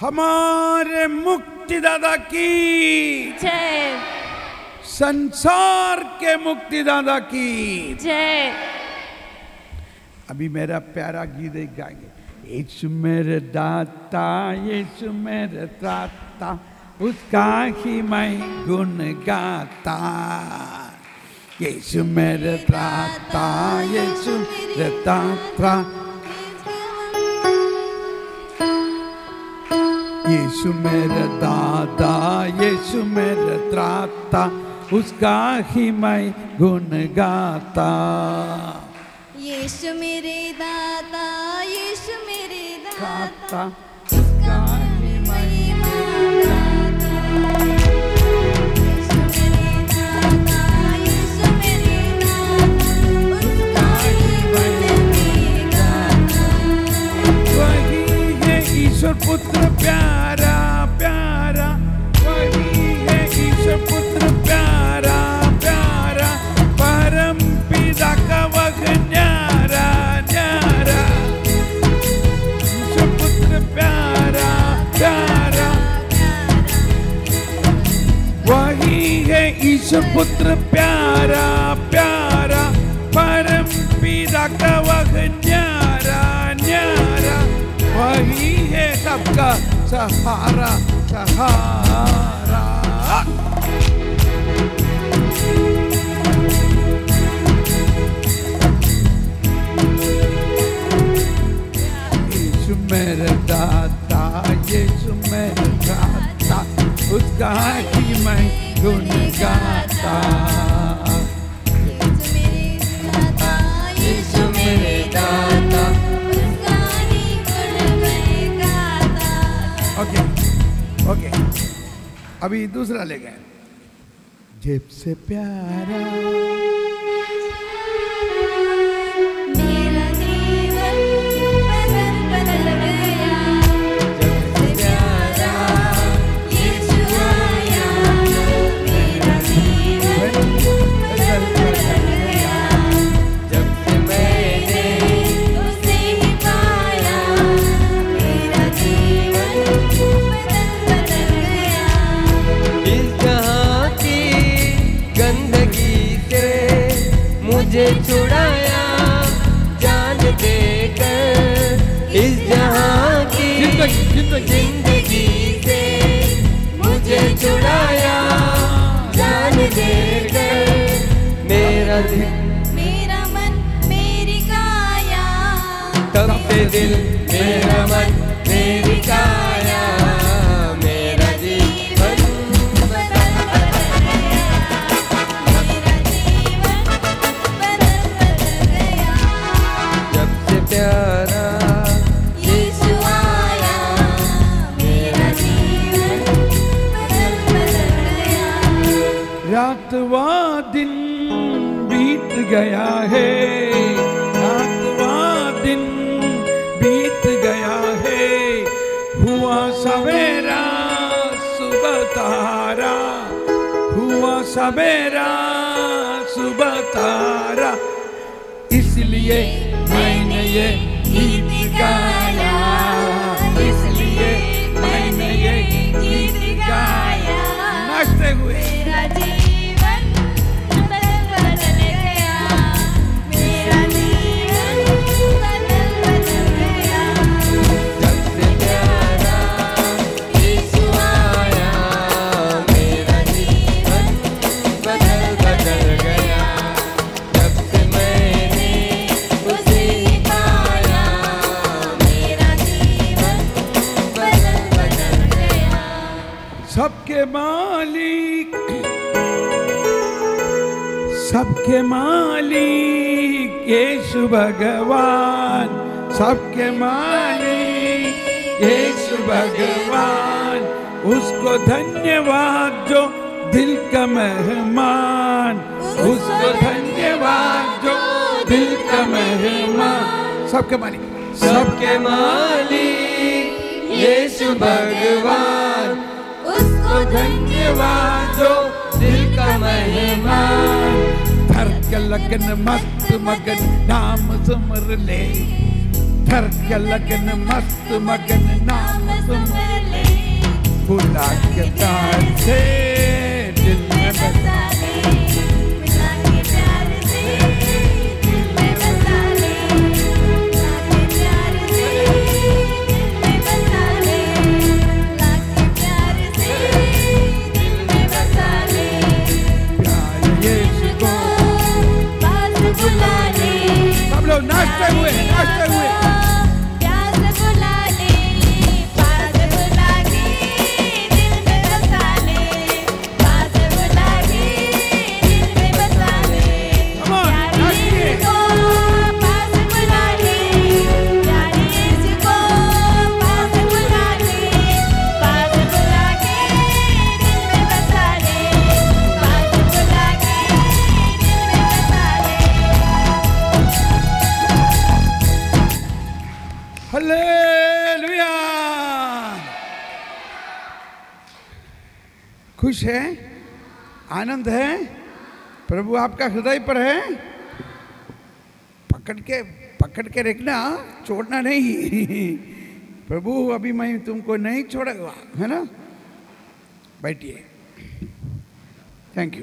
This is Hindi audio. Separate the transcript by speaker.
Speaker 1: हमारे मुक्तिदाता की।
Speaker 2: जय।
Speaker 1: संसार के मुक्तिदाता की।
Speaker 2: जय।
Speaker 1: अभी मेरा प्यारा गीत एक गाएँगे। यीशु मेरे दाता यीशु मेरे त्राता उसका ही मैं गुण गाता। यीशु मेरे त्राता यीशु मेरे त्राता यीशु मेरे दादा यीशु मेरे
Speaker 2: दाता यीशु मेरे दाता
Speaker 1: गाता उसका ही मैं
Speaker 2: महिमा गाता। यीशु मेरे दाता यीशु मेरे दाता। उसका ही मैं
Speaker 1: वही है ईश्वर पुत्र प्यारा। ईश्वर पुत्र प्यारा प्यारा, परम पिता का वह न्यारा न्यारा। वही है सबका सहारा सहारा। यीशु मेरे दाता, यीशु मेरे दाता उसका ही मैं गुण गाता
Speaker 2: यीशु मेरे दाता
Speaker 1: ओके ओके। अभी दूसरा ले गए। जेब से प्यारा
Speaker 3: मुझे छुड़ाया जान देकर इस जहाँ की ज़िंदगी से मुझे छुड़ाया जान देकर मेरा दिल
Speaker 2: मेरा मन मेरी काया।
Speaker 3: तब से दिल मेरा मन।
Speaker 1: रात व दिन बीत गया है। रात व दिन बीत गया है। हुआ सवेरा सुबह तारा। हुआ सवेरा सुबह तारा। इसलिए मैंने ये गीत गाया। इसलिए सबके मालिक सबके मालिक, यीशु भगवान। सबके मालिक, यीशु भगवान। उसको धन्यवाद जो दिल का मेहमान। उसको धन्यवाद जो दिल का मेहमान।
Speaker 2: सबके मालिक
Speaker 3: सबके मालिक, यीशु भगवान।
Speaker 2: लगन मस्त मगन, नाम सुमर ले। थर के लगन मस्त मगन, नाम सुमर ले। बुला के तार से दिल में बसा प्यार No estoy, no estoy है? आनंद है? प्रभु आपका हृदय पर है? पकड़ के पकड़ के रखना, छोड़ना नहीं। प्रभु, अभी मैं तुमको नहीं छोड़ूँगा, है ना? बैठिए। Thank you